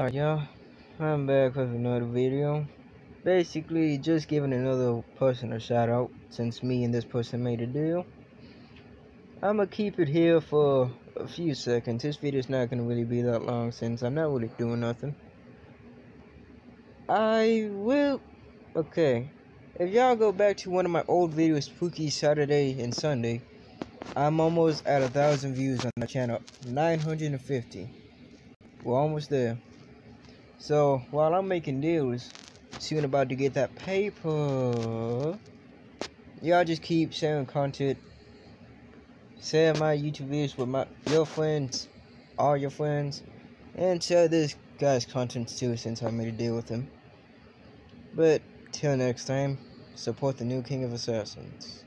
Alright y'all, I'm back with another video. Basically, just giving another person a shout out since me and this person made a deal. I'm gonna keep it here for a few seconds. This video's not gonna really be that long since I'm not really doing nothing. I will. Okay. If y'all go back to one of my old videos, Spooky Saturday and Sunday, I'm almost at a thousand views on the channel. 950. We're almost there. So while I'm making deals, soon about to get that paper, y'all just keep sharing content. Share my YouTube videos with my your friends, all your friends, and share this guy's content too since I made a deal with him. But till next time, support the new King of Assassins.